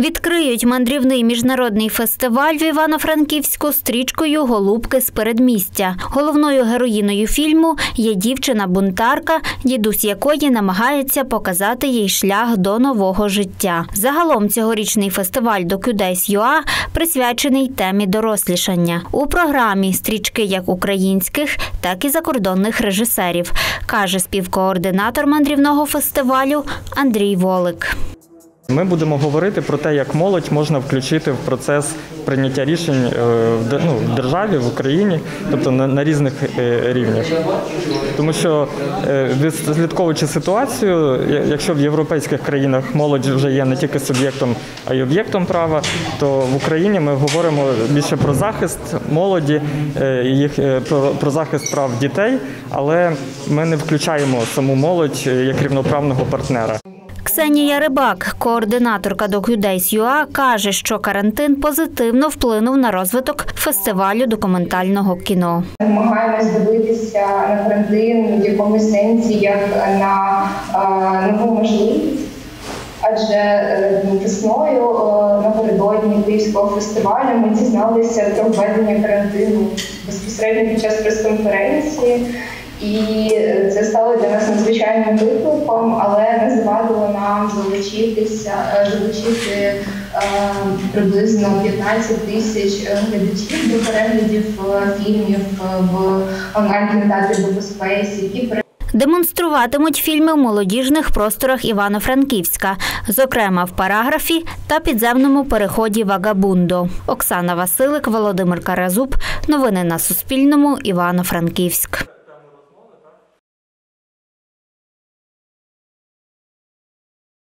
Відкриють мандрівний міжнародний фестиваль в Івано-Франківську стрічкою Голубки з передмістя. Головною героїною фільму є дівчина-бунтарка, дідусь якої намагається показати їй шлях до нового життя. Загалом цьогорічний фестиваль «Docudays UA» присвячений темі дорослішання. У програмі стрічки як українських, так і закордонних режисерів, каже співкоординатор мандрівного фестивалю Андрій Волик. Ми будемо говорити про те, як молодь можна включити в процес прийняття рішень е, ну, в державі, в Україні, тобто на, на різних е, рівнях. Тому що е, відслідковуючи ситуацію, якщо в європейських країнах молодь вже є не тільки суб'єктом, а й об'єктом права, то в Україні ми говоримо більше про захист молоді, їх про, захист прав дітей, але ми не включаємо саму молодь як рівноправного партнера. Ксенія Рибак, координаторка «Docudays UA», каже, що карантин позитивно вплинув на розвиток фестивалю документального кіно. Намагаємось дивитися на карантин в якомусь сенсі як на нову можливість. Адже е, весною е, напередодні Київського фестивалю ми дізналися про введення карантину безпосередньо під час прес-конференції. І е, це стало для нас надзвичайним викликом, але не завадило нам залучитися, е, залучити е, приблизно 15 тисяч глядачів до переглядів фільмів в онлайн-кінотеатрі Docuspace, які Демонструватимуть фільми в молодіжних просторах Івано-Франківська, зокрема в параграфі та підземному переході Вагабундо. Оксана Василик, Володимир Каразуб. Новини на Суспільному. Івано-Франківськ.